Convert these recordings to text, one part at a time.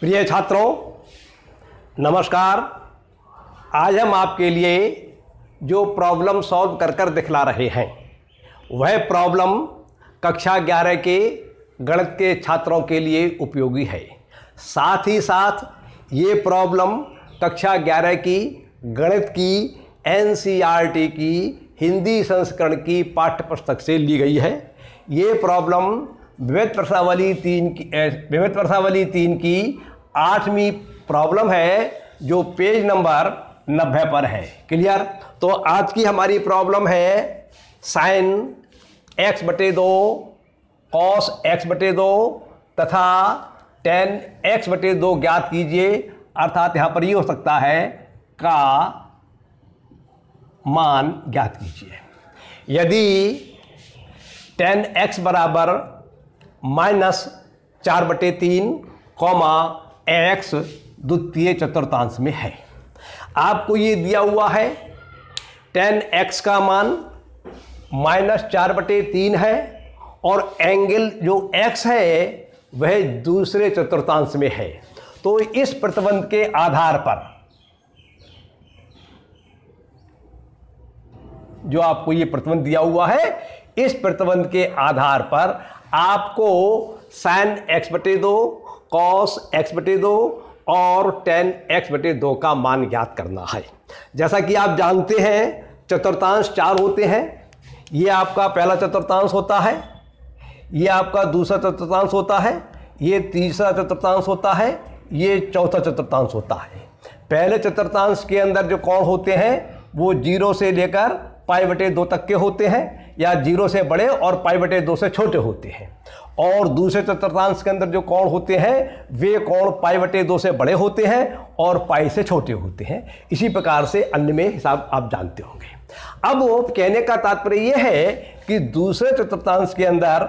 प्रिय छात्रों, नमस्कार। आज हम आपके लिए जो प्रॉब्लम सॉल्व कर कर दिखला रहे हैं, वह प्रॉब्लम कक्षा ग्यारह के गणित के छात्रों के लिए उपयोगी है। साथ ही साथ ये प्रॉब्लम कक्षा ग्यारह की गणित की एन की, हिंदी संस्करण की पाठ्य पुस्तक से ली गई है। ये प्रॉब्लम विविध प्रश्नावली तीन की विविध प्रश्नावली तीन की आठवीं प्रॉब्लम है, जो पेज नंबर नब्बे पर है। क्लियर? तो आज की हमारी प्रॉब्लम है साइन एक्स बटे दो कॉस एक्स बटे दो तथा टेन एक्स बटे दो ज्ञात कीजिए, अर्थात यहाँ पर ये हो सकता है का मान ज्ञात कीजिए। यदि टेन एक्स बराबर माइनस चार बटे तीन कॉमा एक्स द्वितीय चतुर्थांश में है। आपको ये दिया हुआ है टेन एक्स का मान माइनस चार बटे तीन है और एंगल जो एक्स है, वह दूसरे चतुर्थांश में है। तो इस प्रतिबंध के आधार पर जो आपको ये प्रतिबंध दिया हुआ है, इस प्रतिबंध के आधार पर आपको साइन एक्स बटे दो कॉस एक्स बटे दो और टेन एक्स बटे दो का मान ज्ञात करना है। जैसा कि आप जानते हैं, चतुर्थांश चार होते हैं। ये आपका पहला चतुर्थांश होता है। ये आपका दूसरा चतुर्थांश होता है। ये तीसरा चतुर्थांश होता है। ये चौथा चतुर्थांश होता है। पहले चतुर्थांश के अंदर जो कोण होते हैं, वो ज़ीरो से लेकर पाई बटे दो तक के होते हैं। या ज़ीरो से बड़े और पाई बटे दो से छोटे होते हैं। और दूसरे चतुर्थांश के अंदर जो कोण होते हैं, वे कोण पाई बटे दो से बड़े होते हैं और पाई से छोटे होते हैं। इसी प्रकार से अन्य में हिसाब आप जानते होंगे। अब कहने का तात्पर्य यह है कि दूसरे चतुर्थांश के अंदर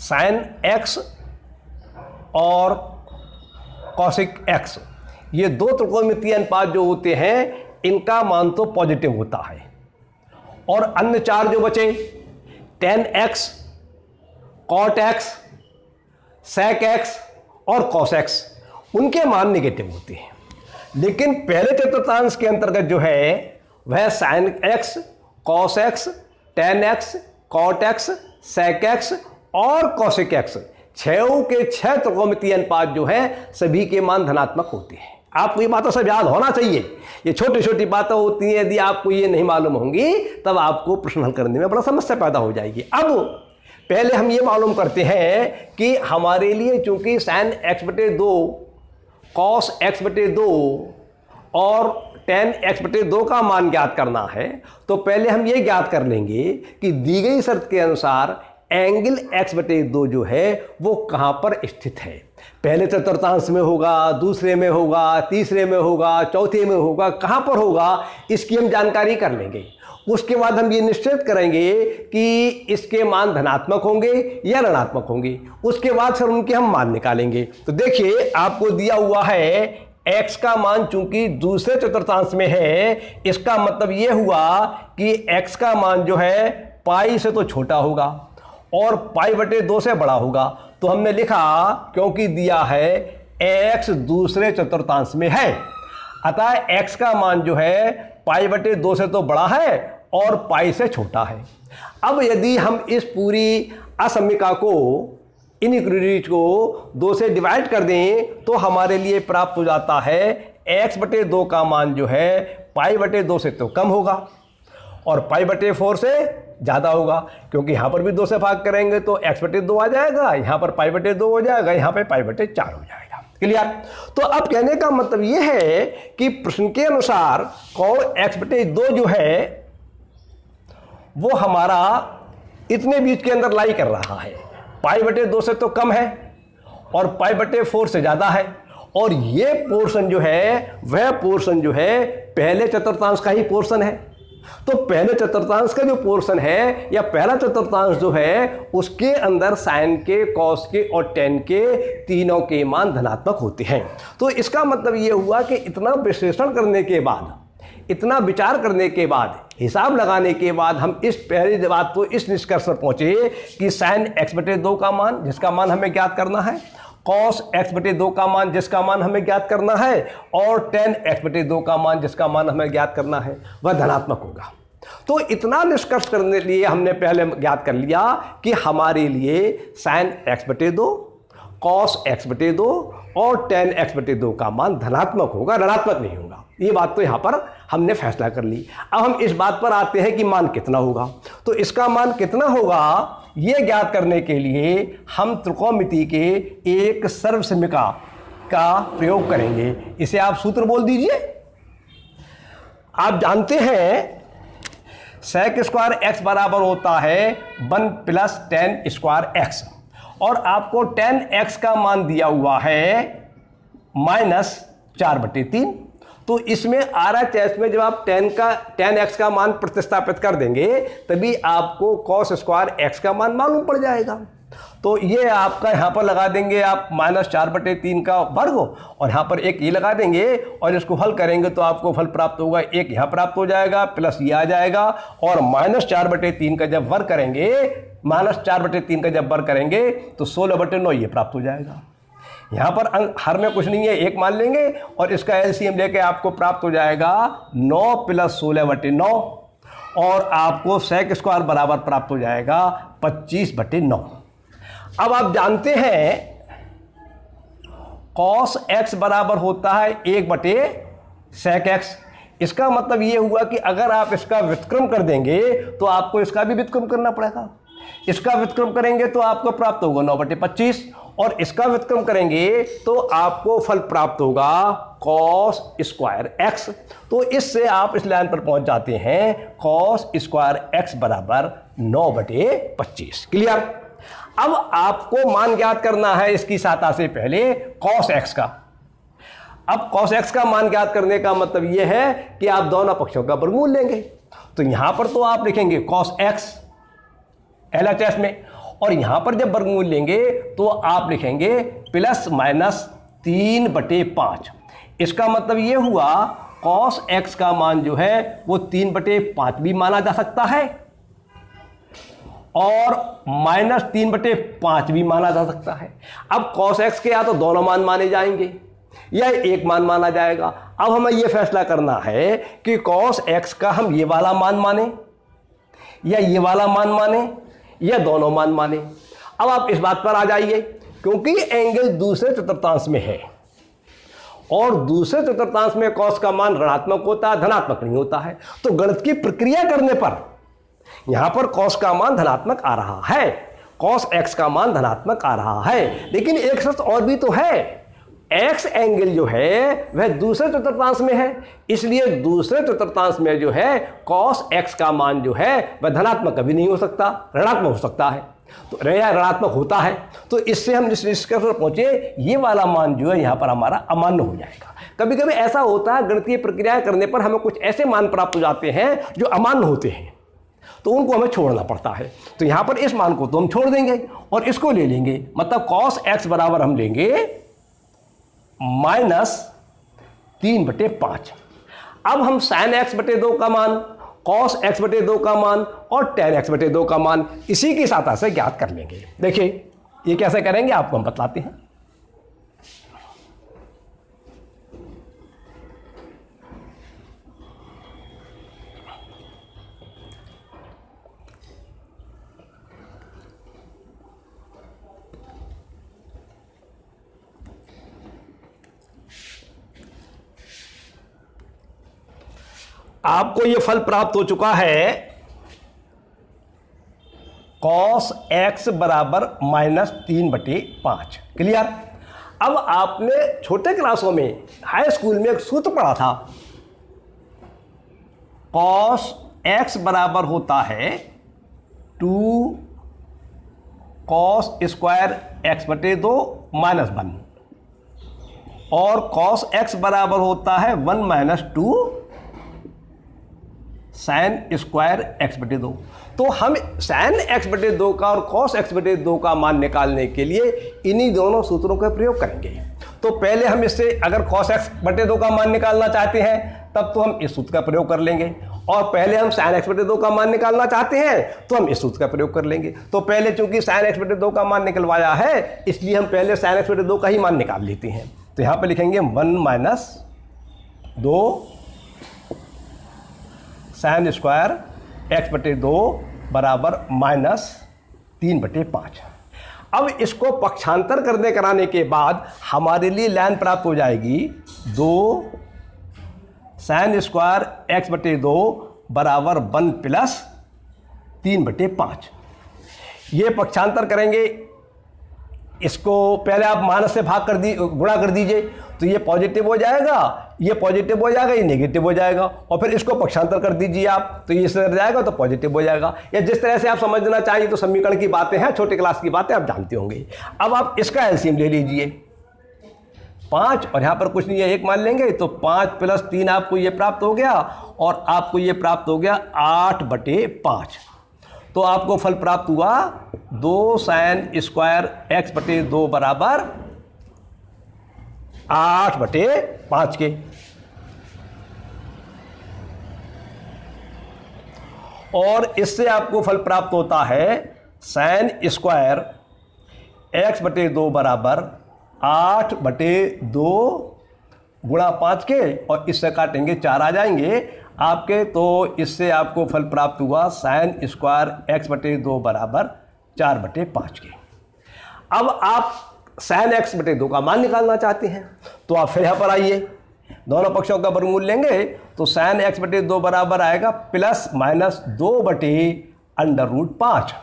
साइन एक्स और कौशिक एक्स ये दो त्रिकोणमितीय अनुपात जो होते हैं, इनका मान तो पॉजिटिव होता है। और अन्य चार जो बचे tan x cot x sec x और कॉस एक्स उनके मान निगेटिव होते हैं। लेकिन पहले चतुर्थांश के अंतर्गत जो है, वह sine x cos x tan x cot x sec x और कौशिक एक्स छह के छह त्रिकोणमितीय अनुपात जो है, सभी के मान धनात्मक होते हैं। आपको ये बातों सब याद होना चाहिए। ये छोटी छोटी बातें होती हैं, यदि आपको ये नहीं मालूम होंगी, तब आपको प्रश्न हल करने में बड़ा समस्या पैदा हो जाएगी। अब पहले हम ये मालूम करते हैं कि हमारे लिए चूँकि साइन एक्स बटे दो कॉस एक्स बटे दो और टेन एक्स बटे दो का मान ज्ञात करना है तो पहले हम ये ज्ञात कर लेंगे कि दी गई शर्त के अनुसार एंगल एक्स बटे दो जो है, वो कहाँ पर स्थित है? पहले चतुर्थांश में होगा, दूसरे में होगा, तीसरे में होगा, चौथे में होगा, कहाँ पर होगा, इसकी हम जानकारी कर लेंगे। उसके बाद हम ये निश्चित करेंगे कि इसके मान धनात्मक होंगे या ऋणात्मक होंगे। उसके बाद फिर उनके हम मान निकालेंगे। तो देखिए, आपको दिया हुआ है, x का मान चूँकि दूसरे चतुर्थांश में है, इसका मतलब ये हुआ कि x का मान जो है, पाई से तो छोटा होगा। और पाई बटे दो से बड़ा होगा। तो हमने लिखा, क्योंकि दिया है एक्स दूसरे चतुर्थांश में है। अतः एक्स का मान जो है पाई बटे दो से तो बड़ा है और पाई से छोटा है। अब यदि हम इस पूरी असमिका को, इन इनइक्विटीज को दो से डिवाइड कर दें तो हमारे लिए प्राप्त हो जाता है एक्स बटे दो का मान जो है पाई बटे दो से तो कम होगा। और पाई बटे फोर से ज़्यादा होगा, क्योंकि यहाँ पर भी दो से भाग करेंगे तो एक्स बटे दो आ जाएगा, यहाँ पर पाई बटे दो हो जाएगा, यहाँ पर पाई बटे चार हो जाएगा। क्लियर तो अब कहने का मतलब यह है कि प्रश्न के अनुसार कौन एक्स बटे दो जो है, वो हमारा इतने बीच के अंदर लाई कर रहा है। पाई बटे दो से तो कम है, और पाई बटे फोर से ज़्यादा है, और ये पोर्शन जो है, वह पोर्शन जो है, पहले चतुर्थांश का ही पोर्शन है। तो पहले चतुर्थांश का जो पोर्शन है, या पहला चतुर्थांश जो है, उसके अंदर साइन के कॉस के और टेन के तीनों के मान धनात्मक होते हैं। तो इसका मतलब ये हुआ कि इतना विश्लेषण करने के बाद, इतना विचार करने के बाद, हिसाब लगाने के बाद हम इस पहली बात तो इस निष्कर्ष पर पहुँचे कि साइन एक्स बटे दो का मान, जिसका मान हमें ज्ञात करना है कॉस एक्स बटे दो का मान जिसका मान हमें ज्ञात करना है, और टेन एक्स बटे दो का मान जिसका मान हमें ज्ञात करना है, वह धनात्मक होगा। तो इतना निष्कर्ष करने के लिए हमने पहले ज्ञात कर लिया कि हमारे लिए साइन एक्स बटे दो कॉस एक्स बटे दो, और टेन एक्स बटे दो का मान धनात्मक होगा, ऋणात्मक नहीं होगा। ये बात तो यहाँ पर हमने फैसला कर ली। अब हम इस बात पर आते हैं कि मान कितना होगा। तो इसका मान कितना होगा? ये ज्ञात करने के लिए हम त्रिकोमिति के एक सर्वसमिका का प्रयोग करेंगे। इसे आप सूत्र बोल दीजिए। आप जानते हैं सेक स्क्वायर एक्स बराबर होता है one plus tan square x और आपको टेन एक्स का मान दिया हुआ है माइनस चार बटे तीन। तो इसमें आर एच एस में जब आप टेन का टेन एक्स का मान प्रतिस्थापित कर देंगे, तभी आपको कॉस स्क्वायर एक्स का मान मालूम पड़ जाएगा। तो ये आपका यहाँ पर लगा देंगे आप माइनस चार बटे तीन का वर्ग, और यहाँ पर एक ये लगा देंगे, और इसको हल करेंगे तो आपको फल प्राप्त होगा, एक यहाँ प्राप्त हो जाएगा प्लस ये आ जाएगा, और माइनस चार बटे तीन का जब वर्ग करेंगे माइनस चार बटे तीन का जब वर्ग करेंगे तो सोलह बटे नौ ये प्राप्त हो जाएगा। यहाँ पर हर में कुछ नहीं है, एक मान लेंगे और इसका एलसीएम लेके आपको प्राप्त हो जाएगा नौ प्लस सोलह बटे नौ और आपको सेक स्क्वायर बराबर प्राप्त हो जाएगा पच्चीस बटे नौ। अब आप जानते हैं कॉस एक्स बराबर होता है एक बटे सेक एक्स इसका मतलब ये हुआ कि अगर आप इसका व्युत्क्रम कर देंगे तो आपको इसका भी व्युत्क्रम करना पड़ेगा। इसका व्युत्क्रम करेंगे तो आपको प्राप्त होगा नौ बटे पच्चीस, और इसका व्युत्क्रम करेंगे तो आपको फल प्राप्त होगा कॉस स्क्वायर एक्स तो इससे आप इस लाइन पर पहुँच जाते हैं कॉस स्क्वायर एक्स बराबर नौ बटे पच्चीस। क्लियर अब आपको मान ज्ञात करना है इसकी सहायता से पहले कॉस एक्स का। अब कॉस एक्स का मान ज्ञात करने का मतलब यह है कि आप दोनों पक्षों का वर्गमूल लेंगे। तो यहाँ पर तो आप लिखेंगे कॉस एक्स एल में। और यहाँ पर जब वर्गमूल लेंगे तो आप लिखेंगे प्लस माइनस तीन बटे पाँच। इसका मतलब यह हुआ कॉस एक्स का मान जो है, वो तीन बटे पाँच भी माना जा सकता है। और माइनस तीन बटे पाँच भी माना जा सकता है। अब कॉस एक्स के या तो दोनों मान माने जाएँगे। या एक मान माना जाएगा। अब हमें यह फैसला करना है कि कॉस एक्स का हम ये वाला मान माने या ये वाला मान माने। या दोनों मान माने। अब आप इस बात पर आ जाइए, क्योंकि एंगल दूसरे चतुर्थांश में है। और दूसरे चतुर्थांश में कॉस का मान ऋणात्मक होता है, धनात्मक नहीं होता है। तो गणित की प्रक्रिया करने पर यहाँ पर कॉस का मान धनात्मक आ रहा है। कॉस एक्स का मान धनात्मक आ रहा है। लेकिन एक शर्त और भी तो है। एक्स एंगल जो है, वह दूसरे चतुर्थांश में है। इसलिए दूसरे चतुर्थांश में जो है कॉस एक्स का मान जो है, वह धनात्मक कभी नहीं हो सकता, ऋणात्मक हो सकता है। तो ऋणात्मक होता है। तो इससे हम जिस निष्कर्ष पर पहुँचे, ये वाला मान जो है, यहाँ पर हमारा अमान्य हो जाएगा। कभी कभी ऐसा होता है, गणितीय प्रक्रिया करने पर हमें कुछ ऐसे मान प्राप्त हो जाते हैं, जो अमान्य होते हैं। तो उनको हमें छोड़ना पड़ता है। तो यहाँ पर इस मान को तो हम छोड़ देंगे और इसको ले लेंगे। मतलब कॉस एक्स बराबर हम लेंगे माइनस तीन बटे पाँच। अब हम साइन एक्स बटे दो का मान कॉस एक्स बटे दो का मान और टेन एक्स बटे दो का मान, इसी की सहायता से ज्ञात कर लेंगे। देखिए, ये कैसे करेंगे, आपको हम बतलाते हैं। आपको यह फल प्राप्त हो चुका है कॉस एक्स बराबर माइनस तीन बटे पाँच। क्लियर अब आपने छोटे क्लासों में हाई स्कूल में एक सूत्र पढ़ा था। कॉस एक्स बराबर होता है टू कॉस स्क्वायर एक्स बटे दो माइनस वन और कॉस एक्स बराबर होता है one minus two sine square x बटे दो। तो हम साइन एक्स बटे दो का और कॉस एक्स बटे दो का मान निकालने के लिए इन्हीं दोनों सूत्रों का प्रयोग करेंगे। तो पहले हम इससे अगर कॉस एक्स बटे दो का मान निकालना चाहते हैं, तब तो हम इस सूत्र का प्रयोग कर लेंगे। और पहले हम साइन एक्स बटे दो का मान निकालना चाहते हैं तो हम इस सूत्र का प्रयोग कर लेंगे। तो पहले चूँकि साइन एक्स बटे दो का मान निकलवाया है, इसलिए हम पहले साइन एक्स बटे दो का ही मान निकाल लेते हैं। तो यहाँ पर लिखेंगे वन माइनस दो साइन स्क्वायर एक्स बटे दो बराबर माइनस तीन बटे पाँच। अब इसको पक्षांतर करने कराने के बाद हमारे लिए लाइन प्राप्त हो जाएगी दो साइन स्क्वायर एक्स बटे दो बराबर वन प्लस तीन बटे पाँच। ये पक्षांतर करेंगे। इसको पहले आप माइनस से भाग कर दी, गुणा कर दीजिए। तो ये पॉजिटिव हो जाएगा, ये पॉजिटिव हो जाएगा, ये नेगेटिव हो जाएगा। और फिर इसको पक्षांतर कर दीजिए आप। तो ये इस तरह जाएगा तो पॉजिटिव हो जाएगा। या जिस तरह से आप समझना चाहिए तो समीकरण की बातें हैं, छोटे क्लास की बातें आप जानते होंगे। अब आप इसका एल्सियम ले लीजिए। पाँच, और यहाँ पर कुछ नहीं है, एक मान लेंगे तो पाँच प्लस तीन आपको ये प्राप्त हो गया, और आपको ये प्राप्त हो गया आठ बटे पाँच। तो आपको फल प्राप्त हुआ दो साइन स्क्वायर एक्स बटे दो बराबर आठ बटे पाँच के। और इससे आपको फल प्राप्त होता है साइन स्क्वायर एक्स बटे दो बराबर आठ बटे दो गुणा पाँच के, और इससे काटेंगे चार आ जाएँगे। आपके तो इससे आपको फल प्राप्त हुआ साइन स्क्वायर एक्स बटे दो बराबर चार बटे पाँच के। अब आप साइन एक्स बटे दो का मान निकालना चाहते हैं। तो आप फिर यहाँ पर आइए। दोनों पक्षों का वर्गमूल लेंगे। तो साइन एक्स बटे दो बराबर आएगा प्लस माइनस दो बटे अंडर रूट पाँच।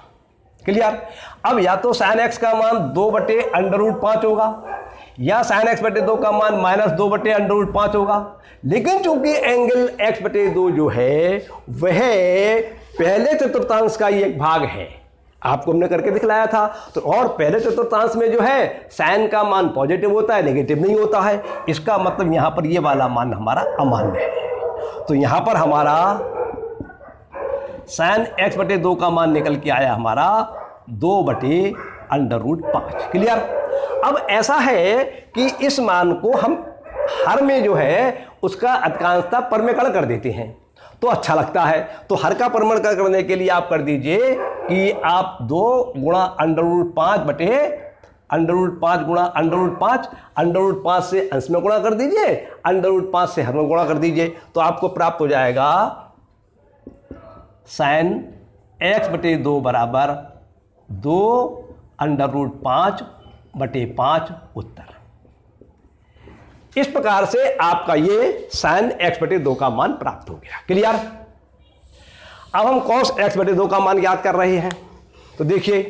क्लियर अब या तो साइन एक्स का मान दो बटे अंडर रूट पाँच होगा, या साइन एक्स बटे दो का मान माइनस दो बटे अंडर रूट पाँच होगा। लेकिन चूँकि एंगल एक्स बटे दो जो है, वह पहले चतुर्थांश का ही एक भाग है। आपको हमने करके दिखलाया था। तो और पहले चतुर्थांश में जो है साइन का मान पॉजिटिव होता है नेगेटिव नहीं होता है। इसका मतलब यहाँ पर ये वाला मान हमारा अमान्य है। तो यहाँ पर हमारा साइन एक्स बटे दो का मान निकल के आया हमारा दो बटे अंडर रूट पाँच। क्लियर अब ऐसा है कि इस मान को हम हर में जो है, उसका अधिकांशता पर कड़ कर देते हैं। तो अच्छा लगता है। तो हर का परमण करने के लिए आप कर दीजिए कि आप दो गुणा अंडर रूट पाँच बटे अंडर रूट पाँच गुणा अंडर रूट पाँच, अंडर रूट पाँच से अंश में गुणा कर दीजिए, अंडर रूट पाँच से हर में गुणा कर दीजिए। तो आपको प्राप्त हो जाएगा साइन एक्स बटे दो बराबर दो अंडर रूट पाँच बटे पाँच उत्तर। इस प्रकार से आपका ये साइन एक्स बटे दो का मान प्राप्त हो गया। क्लियर अब हम कॉस एक्स बटे दो का मान याद कर रहे हैं। तो देखिए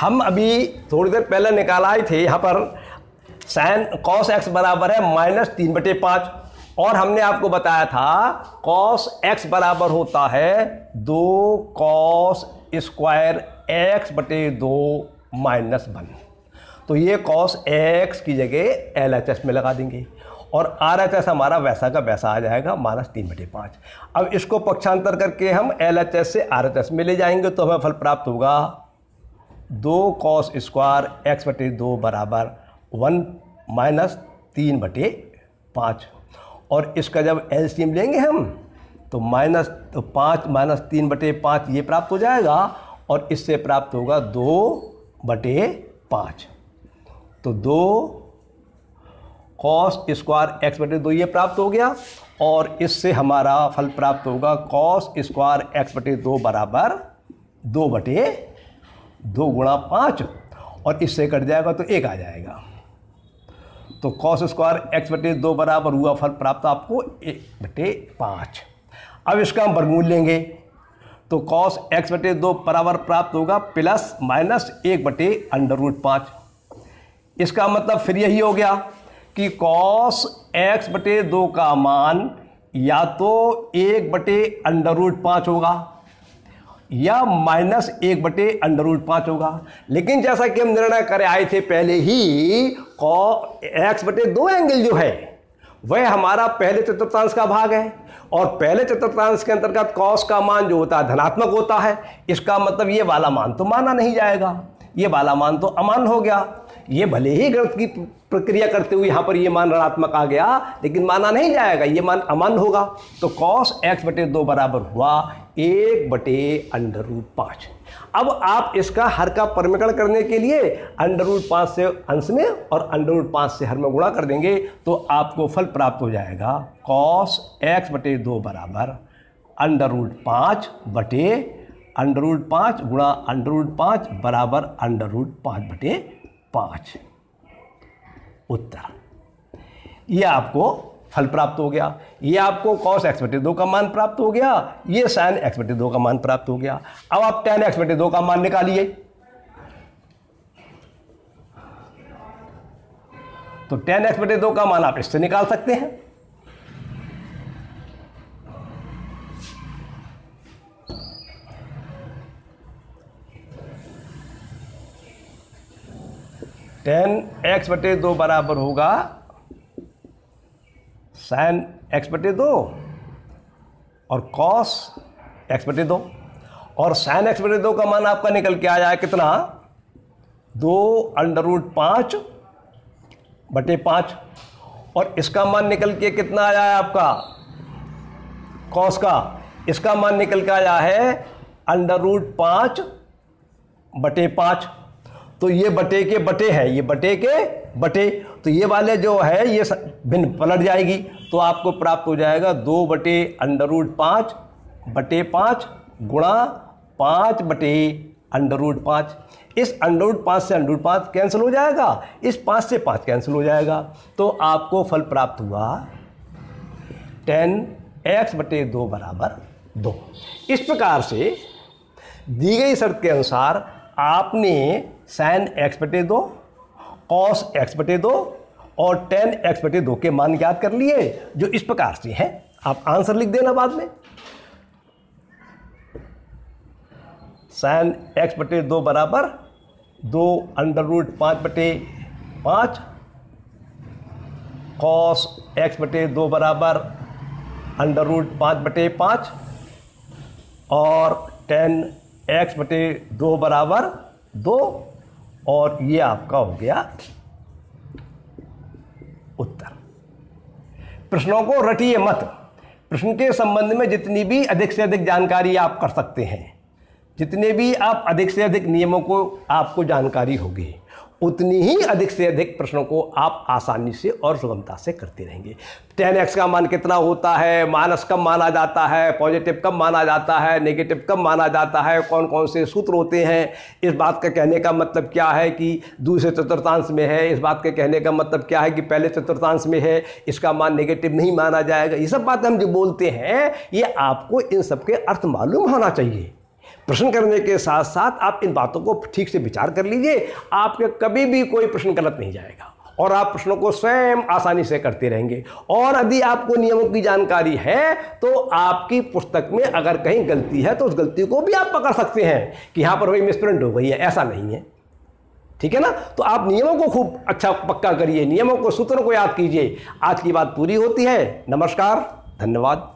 हम अभी थोड़ी देर पहले निकाला ही थे यहाँ पर साइन कॉस एक्स बराबर है माइनस तीन बटे पाँच। और हमने आपको बताया था कॉस एक्स बराबर होता है दो कॉस स्क्वायर एक्स बटे दो माइनस वन। तो ये कॉस एक्स की जगह एल एच एस में लगा देंगे और आर एच एस हमारा वैसा का वैसा आ जाएगा माइनस तीन बटे पाँच। अब इसको पक्षांतर करके हम एल एच एस से आर एच एस में ले जाएँगे तो हमें फल प्राप्त होगा दो कॉस स्क्वायर एक्स बटे दो बराबर वन माइनस तीन बटे पाँच। और इसका जब एलसीएम लेंगे हम तो माइनस तो पाँच माइनस तीन बटे पाँच ये प्राप्त हो जाएगा और इससे प्राप्त होगा दो बटे पाँच। तो दो कॉस स्क्वायर एक्स बटे दो ये प्राप्त हो गया और इससे हमारा फल प्राप्त होगा कॉस स्क्वायर एक्स बटे दो बराबर दो बटे दो गुणा पाँच, और इससे कट जाएगा तो एक आ जाएगा। तो कॉस स्क्वायर एक्स बटे दो बराबर हुआ, फल प्राप्त आपको एक बटे पाँच। अब इसका हम वर्गमूल लेंगे। तो कॉस एक्स बटे दो बराबर प्राप्त होगा प्लस माइनस एक बटे अंडर रूट पाँच। इसका मतलब फिर यही हो गया कि कॉस एक्स बटे दो का मान या तो एक बटे अंडर रूट पाँच होगा। या माइनस एक बटे अंडर रूट पाँच होगा। लेकिन जैसा कि हम निर्णय कर आए थे पहले ही कॉ एक्स बटे दो एंगल जो है, वह हमारा पहले चतुर्थांश का भाग है और पहले चतुर्थांश के अंतर्गत कॉस का मान जो होता है धनात्मक होता है। इसका मतलब ये वाला मान तो माना नहीं जाएगा। ये वाला मान तो अमान हो गया। ये भले ही गणित की प्रक्रिया करते हुए यहाँ पर ये मान ऋणात्मक आ गया, लेकिन माना नहीं जाएगा। ये मान अमान होगा। तो कॉस एक्स बटे दो बराबर हुआ। एक बटे अंडर रूट पाँच। अब आप इसका हर का परमीकरण करने के लिए अंडर रूट पाँच से अंश में और अंडर रूट पाँच से हर में गुणा कर देंगे तो आपको फल प्राप्त हो जाएगा कॉस एक्स बटे दो बराबर अंडर रूट पाँच बटे अंडर रूट पाँच गुणा अंडर रूट पाँच बराबर अंडर रूट पाँच बटे पाँच। उत्तर। ये आपको फल प्राप्त हो गया। ये आपको कॉस एक्स बटे दो का मान प्राप्त हो गया, ये साइन एक्स बटे दो का मान प्राप्त हो गया। अब आप टेन एक्स बटे दो का मान निकालिए। तो टेन एक्स बटे दो का मान आप इससे निकाल सकते हैं। टेन एक्स बटे दो बराबर होगा साइन एक्स बटे दो और कॉस एक्स बटे दो। और साइन एक्स बटे दो का मान आपका निकल के आ जाए कितना? दो अंडर रूट पाँच बटे पाँच। और इसका मान निकल के कितना आया है आपका? कॉस का। इसका मान निकल के आया है अंडर रूट पाँच बटे पाँच। तो ये बटे के बटे है, ये बटे के बटे। तो ये वाले जो है, ये भिन्न पलट जाएगी तो आपको प्राप्त हो जाएगा दो बटे अंडर पाँच, बटे पाँच गुणा पाँच बटे अंडर पाँच। इस अंडर पाँच से अंडर पाँच कैंसिल हो जाएगा, इस पाँच से पाँच कैंसिल हो जाएगा। तो आपको फल प्राप्त हुआ टेन एक्स बटे दो बराबर दो। इस प्रकार से दी गई शर्त के अनुसार आपने साइन एक्स बटे दो कॉस एक्स बटे दो और टेन एक्स बटे दो के मान याद कर लिए, जो इस प्रकार से हैं। आप आंसर लिख देना बाद में। साइन एक्स बटे दो बराबर दो अंडर रूट पाँच बटे पाँच कॉस एक्स बटे दो बराबर अंडर रूट पाँच बटे पाँच और टेन एक्स बटे दो बराबर दो, और ये आपका हो गया उत्तर। प्रश्नों को रटिए मत। प्रश्न के संबंध में जितनी भी अधिक से अधिक जानकारी आप कर सकते हैं, जितने भी आप अधिक से अधिक नियमों को, आपको जानकारी होगी। उतनी ही अधिक से अधिक प्रश्नों को आप आसानी से और सुगमता से करते रहेंगे। टेन एक्स का मान कितना होता है? माइनस कब माना जाता है? पॉजिटिव कब माना जाता है? नेगेटिव कब माना जाता है? कौन कौन से सूत्र होते हैं? इस बात का कहने का मतलब क्या है कि दूसरे चतुर्थांश में है? इस बात के कहने का मतलब क्या है कि पहले चतुर्थांश में है, इसका मान नेगेटिव नहीं माना जाएगा? ये सब बातें हम जो बोलते हैं, ये आपको इन सब के अर्थ मालूम होना चाहिए। प्रश्न करने के साथ साथ आप इन बातों को ठीक से विचार कर लीजिए। आपके कभी भी कोई प्रश्न गलत नहीं जाएगा और आप प्रश्नों को स्वयं आसानी से करते रहेंगे। और यदि आपको नियमों की जानकारी है तो आपकी पुस्तक में अगर कहीं गलती है तो उस गलती को भी आप पकड़ सकते हैं कि यहाँ पर वही मिसप्रिंट हो गई है, ऐसा नहीं है। ठीक है ना? तो आप नियमों को खूब अच्छा पक्का करिए, नियमों को, सूत्रों को याद कीजिए। आज की बात पूरी होती है। नमस्कार, धन्यवाद।